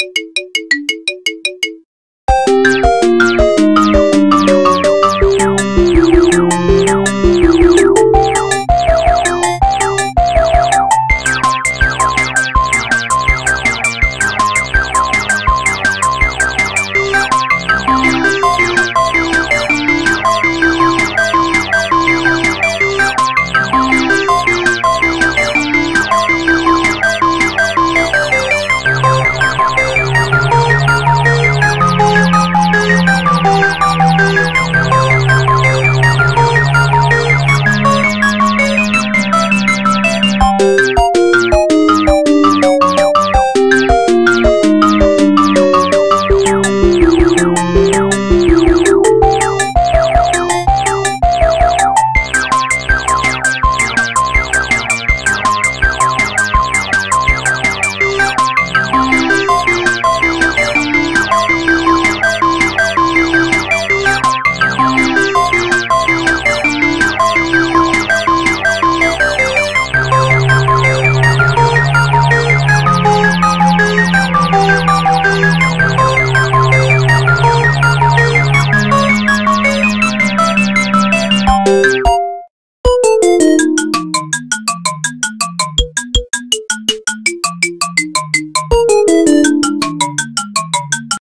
you